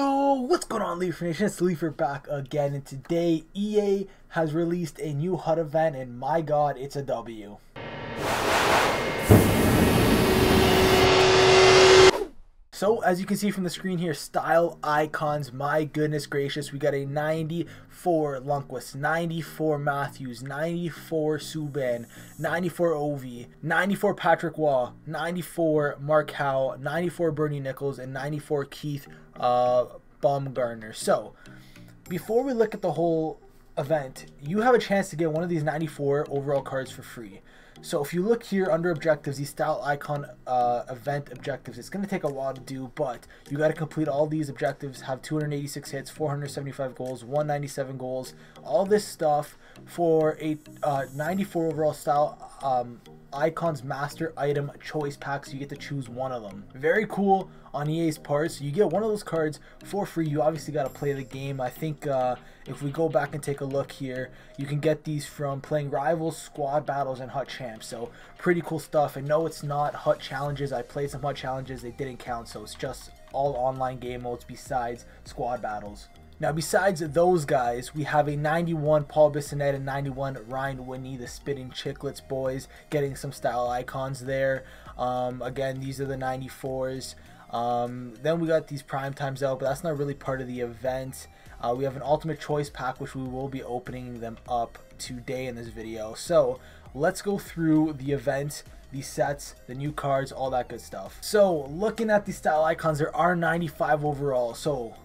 Yo, what's going on, Leafer Nation? It's Leafer back again, and today EA has released a new HUT event, and my god, it's a W. So, as you can see from the screen here, style icons, my goodness gracious, we got a 94 Lundqvist, 94 Matthews, 94 Subban, 94 Ovi, 94 Patrick Waugh, 94 Mark Howe, 94 Bernie Nicholls, and 94 Keith uh, Baumgartner. So, before we look at the whole event, you have a chance to get one of these 94 overall cards for free. So if you look here under objectives, these style icon uh, event objectives, it's going to take a while to do, but you got to complete all these objectives, have 286 hits, 475 goals, 197 goals, all this stuff for a uh, 94 overall style um, icons master item choice packs. You get to choose one of them. Very cool on EA's part. So you get one of those cards for free. You obviously got to play the game. I think uh, if we go back and take a look here, you can get these from playing rivals, squad battles, and HUT champs. So pretty cool stuff. I know it's not HUT challenges. I played some HUT challenges. They didn't count. So it's just all online game modes besides squad battles. Now, besides those guys, we have a 91 Paul Bissonnette and 91 Ryan Whitney, the Spitting Chicklets boys, getting some style icons there. Um, again, these are the 94s. Um, then we got these prime times out, but that's not really part of the event. Uh, we have an ultimate choice pack, which we will be opening them up today in this video. So let's go through the event the sets, the new cards, all that good stuff. So looking at the style icons, there are 95 overall. So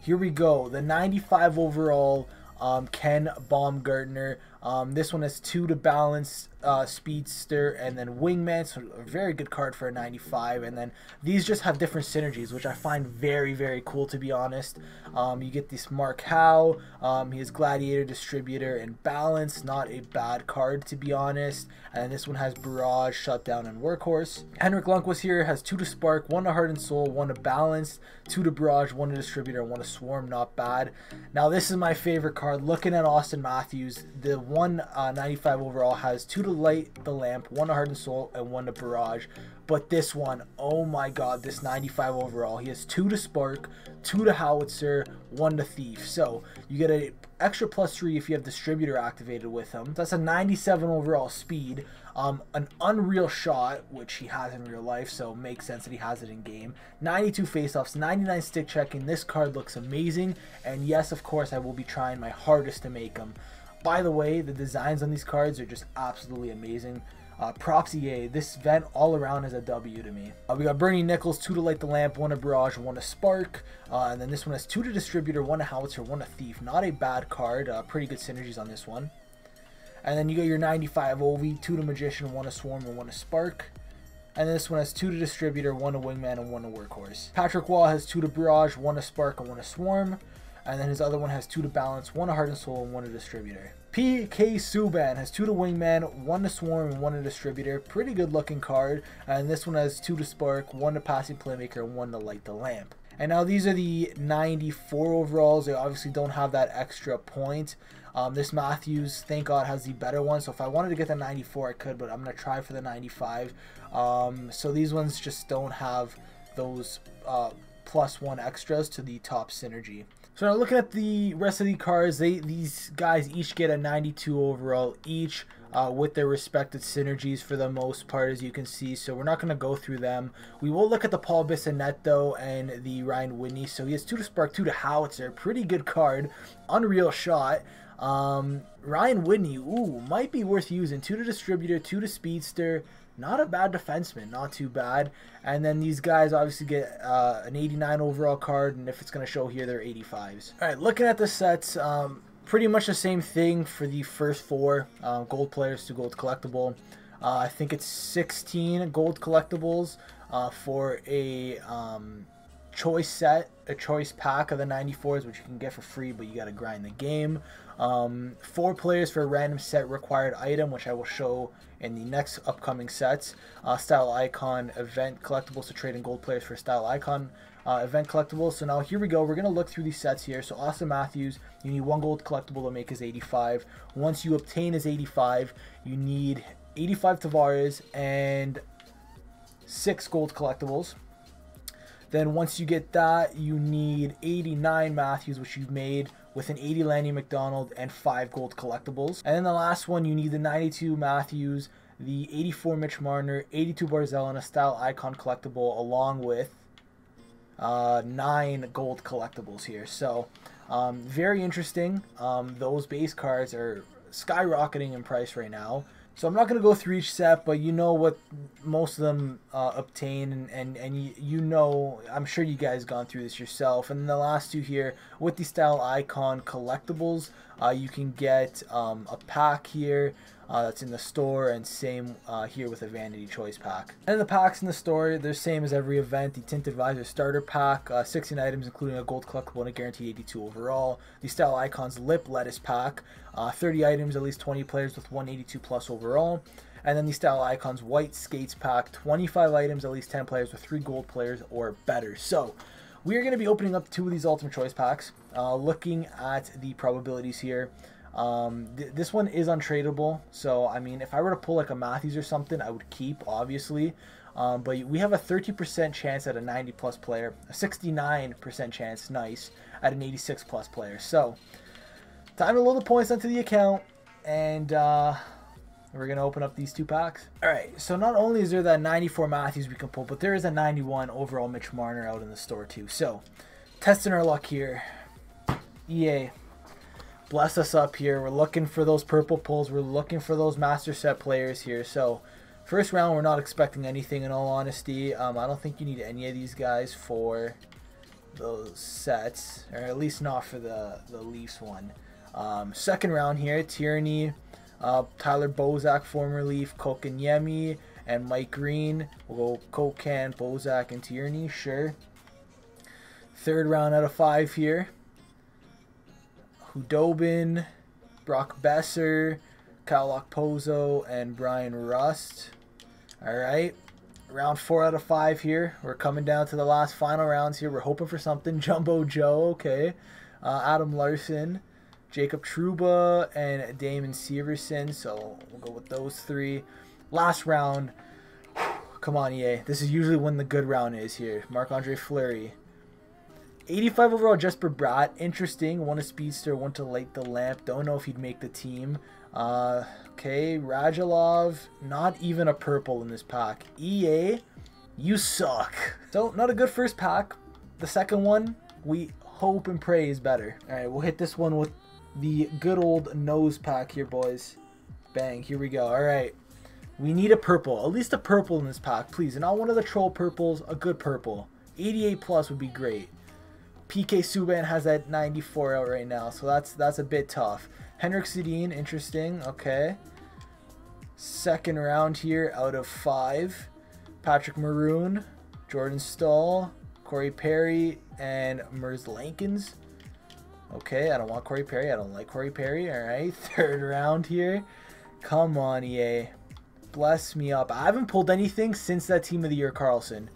here we go. The 95 overall um, Ken Baumgartner. Um, this one has two to balance uh, Speedster and then Wingman, so a very good card for a 95. And then these just have different synergies, which I find very, very cool to be honest. Um, you get this Mark Howe, um, he has Gladiator, Distributor, and Balance, not a bad card to be honest. And this one has Barrage, Shutdown, and Workhorse. Henrik Lundqvist here has two to Spark, one to Heart and Soul, one to Balance, two to Barrage, one to Distributor, one to Swarm, not bad. Now this is my favorite card. Looking at Auston Matthews, the 195 uh, overall has two to Light the Lamp, one to Heart and Soul, and one to Barrage. But this one, oh my god, this 95 overall, he has two to Spark, two to Howitzer, one to Thief. So you get an extra plus three if you have Distributor activated with him. That's a 97 overall speed. Um, an unreal shot, which he has in real life, so makes sense that he has it in game. 92 faceoffs, 99 stick checking. This card looks amazing, and yes, of course, I will be trying my hardest to make him. By the way, the designs on these cards are just absolutely amazing. Uh, props EA. This event all around is a W to me. Uh, we got Bernie Nicholls, two to light the lamp, one to barrage, one to spark. Uh, and then this one has two to distributor, one to howitzer, one to thief. Not a bad card. Uh, pretty good synergies on this one. And then you got your 95 Ovi, two to magician, one to swarm, and one to spark. And this one has two to distributor, one to wingman, and one to workhorse. Patrick Waugh has two to barrage, one to spark, and one to swarm and then his other one has two to balance, one to heart and soul, and one to distributor. PK Subban has two to wingman, one to swarm, and one to distributor. Pretty good looking card. And this one has two to spark, one to passing playmaker, and one to light the lamp. And now these are the 94 overalls. They obviously don't have that extra point. Um, this Matthews, thank God, has the better one. So if I wanted to get the 94, I could, but I'm going to try for the 95. Um, so these ones just don't have those uh, plus one extras to the top synergy. So now looking at the rest of the cards, they these guys each get a 92 overall each. Uh, with their respective synergies for the most part, as you can see. So we're not going to go through them. We will look at the Paul Bissonnette, though, and the Ryan Whitney. So he has 2 to Spark, 2 to Howitzer. Pretty good card. Unreal shot. Um, Ryan Whitney, ooh, might be worth using. 2 to Distributor, 2 to Speedster, not a bad defenseman, not too bad. And then these guys obviously get uh, an 89 overall card, and if it's going to show here, they're 85s. All right, looking at the sets, um, pretty much the same thing for the first four uh, gold players to gold collectible. Uh, I think it's 16 gold collectibles uh, for a um, choice set, a choice pack of the 94s, which you can get for free, but you got to grind the game. Um, four players for a random set required item, which I will show in the next upcoming sets. Uh, style icon event collectibles to trade in gold players for style icon uh, event collectibles. So now here we go. We're going to look through these sets here. So Auston Matthews, you need one gold collectible to make his 85. Once you obtain his 85, you need 85 Tavares and six gold collectibles. Then once you get that, you need 89 Matthews, which you've made with an 80 Lanny McDonald and 5 gold collectibles. And then the last one, you need the 92 Matthews, the 84 Mitch Marner, 82 Barzal, and a style icon collectible along with uh, 9 gold collectibles here. So um, very interesting. Um, those base cards are skyrocketing in price right now. So I'm not going to go through each set, but you know what most of them uh, obtain, and, and, and you, you know, I'm sure you guys gone through this yourself. And the last two here, with the Style Icon collectibles, uh, you can get um, a pack here uh, that's in the store, and same uh, here with a Vanity Choice pack. And the packs in the store, they're same as every event. The Tint Advisor Starter Pack, uh, 16 items including a gold collectible and a guaranteed 82 overall. The Style Icons Lip Lettuce Pack, uh, 30 items, at least 20 players with 182 plus overall. And then the Style Icons White Skates Pack, 25 items, at least 10 players with 3 gold players or better. So, we are going to be opening up two of these Ultimate Choice packs, uh, looking at the probabilities here. Um, th this one is untradeable, so I mean, if I were to pull like a Matthews or something, I would keep, obviously. Um, but we have a 30% chance at a 90 plus player, a 69% chance, nice, at an 86 plus player. So, time to load the points onto the account, and uh, we're going to open up these two packs. Alright, so not only is there that 94 Matthews we can pull, but there is a 91 overall Mitch Marner out in the store too. So, testing our luck here. EA, bless us up here. We're looking for those purple pulls. We're looking for those master set players here. So first round, we're not expecting anything in all honesty. Um, I don't think you need any of these guys for those sets, or at least not for the, the Leafs one. Um, second round here, Tierney, uh, Tyler Bozak, former Leaf, Kotkaniemi, and Mike Green. We'll go Kokan, Bozak, and Tierney, sure. Third round out of five here. Khudobin, Brock Boeser, Kyle Okposo, and Bryan Rust. All right. Round four out of five here. We're coming down to the last final rounds here. We're hoping for something. Jumbo Joe, okay. Uh, Adam Larsson, Jacob Trouba, and Damon Severson. So we'll go with those three. Last round. Come on, EA. This is usually when the good round is here. Marc-Andre Fleury, 85 overall Jesper Bratt. Interesting. One to Speedster, one to Light the Lamp. Don't know if he'd make the team. Uh, okay, Radulov. Not even a purple in this pack. EA, you suck. So, not a good first pack. The second one, we hope and pray is better. Alright, we'll hit this one with the good old nose pack here, boys. Bang, here we go. Alright. We need a purple. At least a purple in this pack, please. And not one of the troll purples, a good purple. 88 plus would be great. PK Subban has that 94 out right now, so that's that's a bit tough. Henrik Sedin, interesting. Okay. Second round here out of five. Patrick Maroon, Jordan Staal, Corey Perry, and Mers Lankins. Okay, I don't want Corey Perry. I don't like Corey Perry. All right, third round here. Come on, EA. Bless me up. I haven't pulled anything since that Team of the Year Carlson.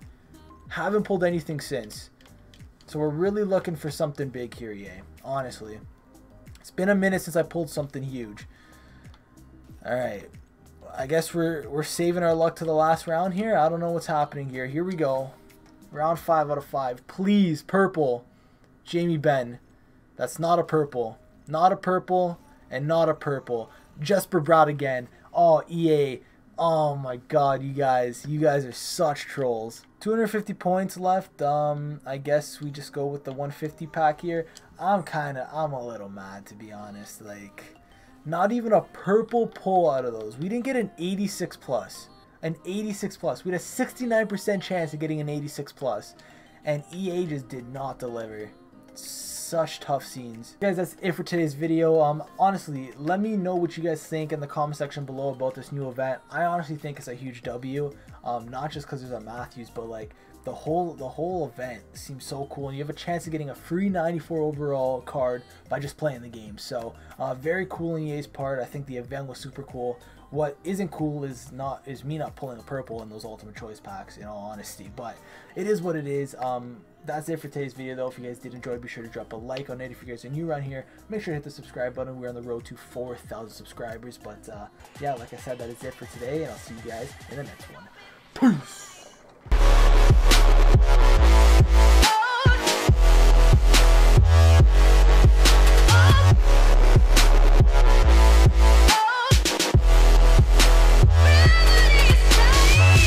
Haven't pulled anything since. So we're really looking for something big here, Yay. Honestly. It's been a minute since I pulled something huge. Alright. I guess we're we're saving our luck to the last round here. I don't know what's happening here. Here we go. Round 5 out of 5. Please, purple. Jamie Benn. That's not a purple. Not a purple. And not a purple. Jesper Bratt again. Oh, EA. Oh my god, you guys. You guys are such trolls. 250 points left. Um, I guess we just go with the 150 pack here. I'm kind of, I'm a little mad to be honest. Like, not even a purple pull out of those. We didn't get an 86 plus. An 86 plus. We had a 69% chance of getting an 86 plus. And EA just did not deliver such tough scenes. Guys, that's it for today's video. Um, honestly, let me know what you guys think in the comment section below about this new event. I honestly think it's a huge W. Um, not just because there's a Matthews, but like the whole the whole event seems so cool and you have a chance of getting a free 94 overall card by just playing the game so uh, very cool in EA's part I think the event was super cool what isn't cool is not is me not pulling a purple in those ultimate choice packs in all honesty but it is what it is. Um that's it for today's video though. If you guys did enjoy be sure to drop a like on it. If you guys are new around here make sure to hit the subscribe button. We're on the road to 4,000 subscribers but uh, yeah like I said that is it for today and I'll see you guys in the next one. Peace